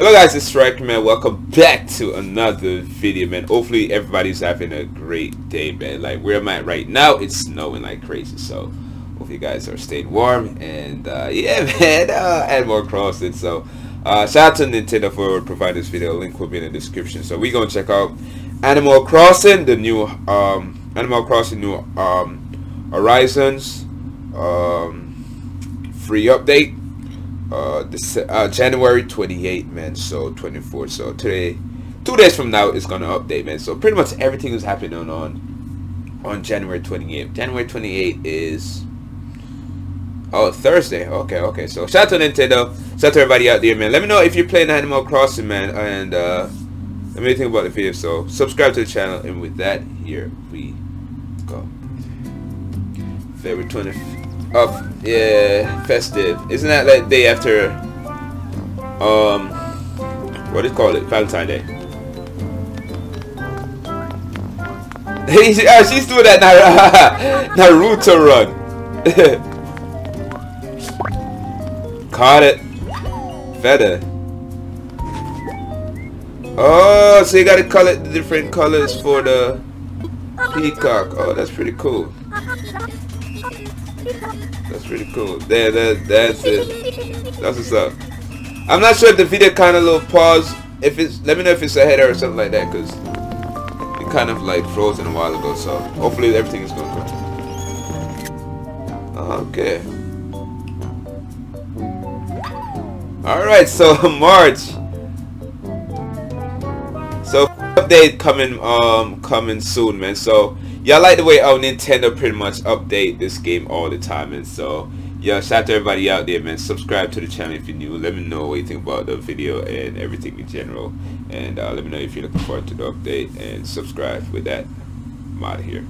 Hello guys, it's Striker Man. Welcome back to another video, man. Hopefully everybody's having a great day, man. Like where I'm at right now, it's snowing like crazy. So hopefully you guys are staying warm. And uh, yeah, man, uh, Animal Crossing. So uh, shout out to Nintendo for providing this video. Link will be in the description. So we gonna check out Animal Crossing, the new um, Animal Crossing New um, Horizons um, free update uh, this, uh, January 28th, man. So 24. So today, two days from now, is gonna update, man. So pretty much everything is happening on on January 28th. January 28th is oh Thursday. Okay, okay. So shout out to Nintendo. Shout out to everybody out there, man. Let me know if you're playing Animal Crossing, man, and uh, let me think about the video. So subscribe to the channel, and with that, here we go. February 20th of yeah festive. Isn't that like day after um what do you call it? Valentine Day. oh, she's doing that Naruto run. Caught it. Feather. Oh, so you gotta color the different colors for the peacock. Oh, that's pretty cool. That's pretty cool. There, that, that's it. That's what's up. I'm not sure if the video kind of little pause. If it's, let me know if it's a header or something like that, cause it kind of like frozen a while ago. So hopefully everything is going good. Okay. All right. So March. Update coming um coming soon, man. So yeah, I like the way how Nintendo pretty much update this game all the time, and so yeah, shout out to everybody out there, man. Subscribe to the channel if you're new. Let me know what you think about the video and everything in general, and uh, let me know if you're looking forward to the update and subscribe. With that, I'm out of here.